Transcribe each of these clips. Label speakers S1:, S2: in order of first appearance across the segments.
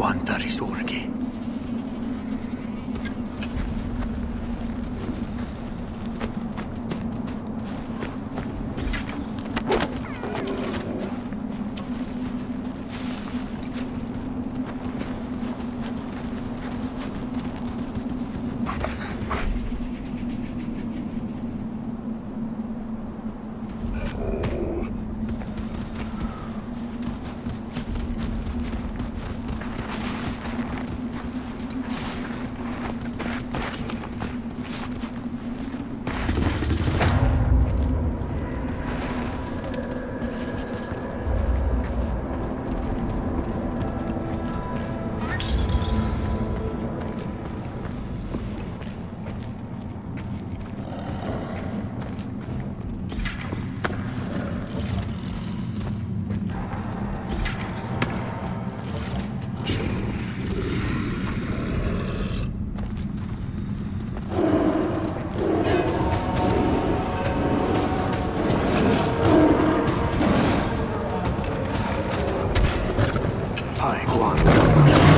S1: Quanta risurgi. 太い、ご覧。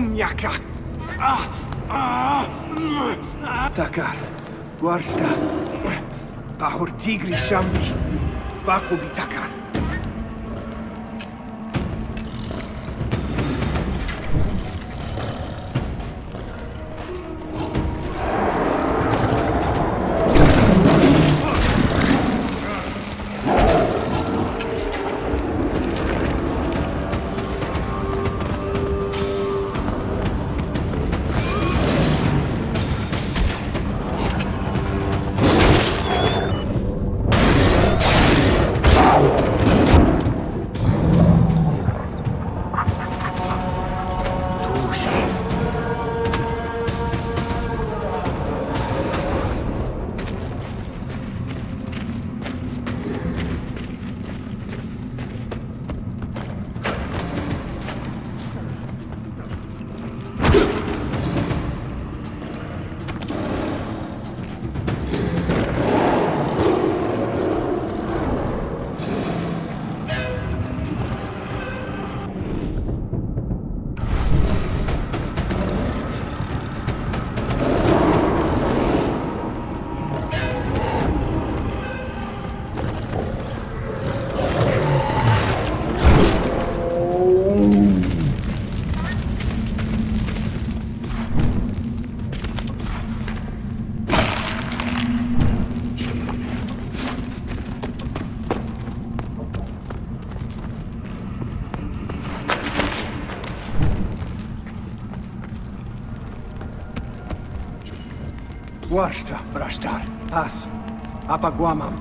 S2: Omjaka! Takar, Guarsta, Pahor Tigri Shambi, Fakubi Takar. Guarsta, Brashtar. Pas. Apaguamam.